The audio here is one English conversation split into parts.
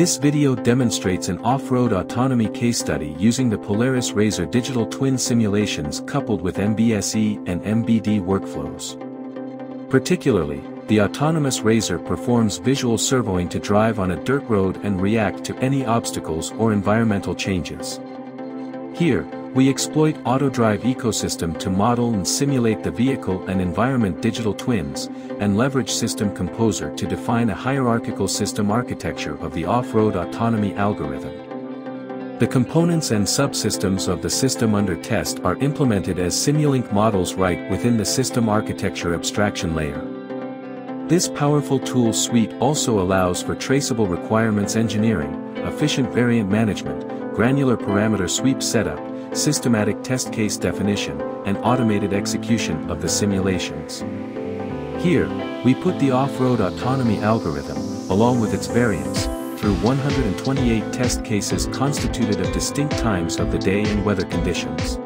This video demonstrates an off-road autonomy case study using the Polaris RZR digital twin simulations coupled with MBSE and MBD workflows. Particularly, the autonomous RZR performs visual servoing to drive on a dirt road and react to any obstacles or environmental changes. Here, we exploit AutoDrive ecosystem to model and simulate the vehicle and environment digital twins, and leverage System Composer to define a hierarchical system architecture of the off-road autonomy algorithm. The components and subsystems of the system under test are implemented as Simulink models right within the system architecture abstraction layer. This powerful tool suite also allows for traceable requirements engineering, efficient variant management, granular parameter sweep setup, systematic test case definition, and automated execution of the simulations. Here, we put the off-road autonomy algorithm, along with its variants, through 128 test cases constituted of distinct times of the day and weather conditions.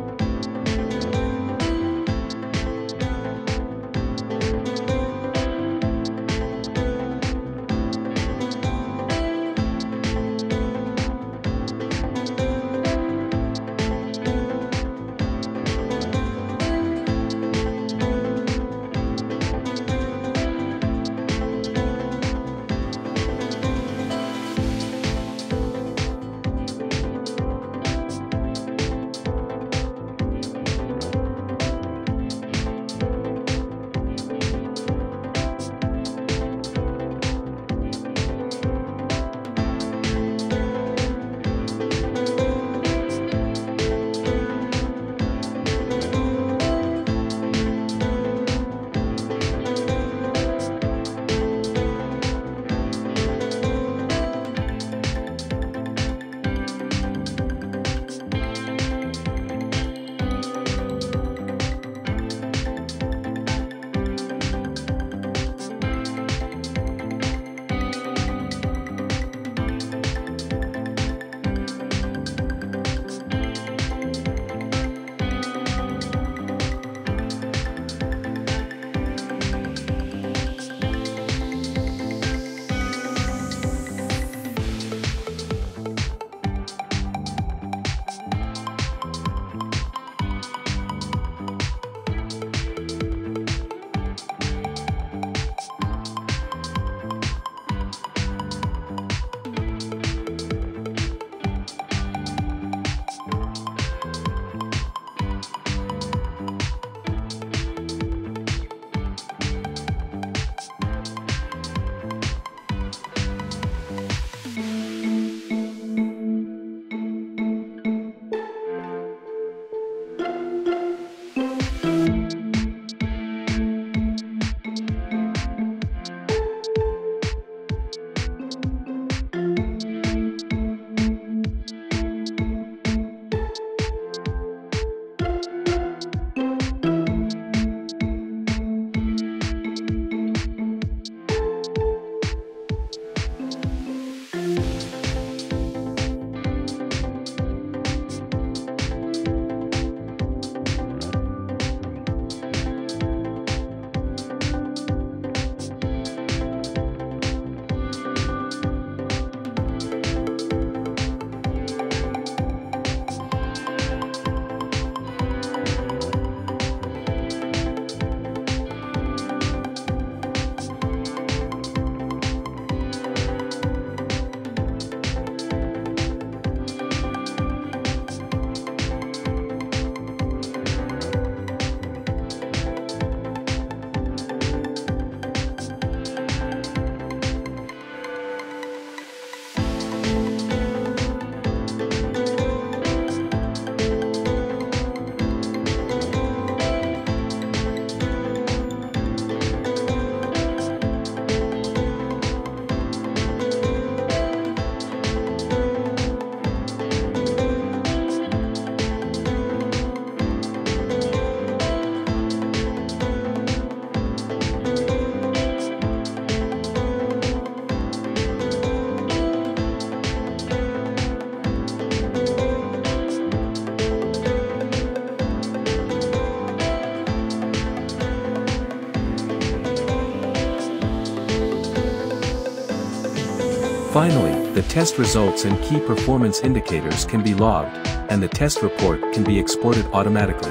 Finally, the test results and key performance indicators can be logged, and the test report can be exported automatically.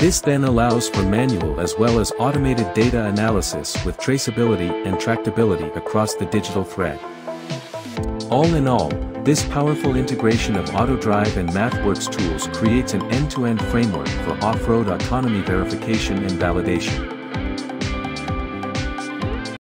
This then allows for manual as well as automated data analysis with traceability and tractability across the digital thread. All in all, this powerful integration of AutoDrive and MathWorks tools creates an end-to-end -end framework for off-road autonomy verification and validation.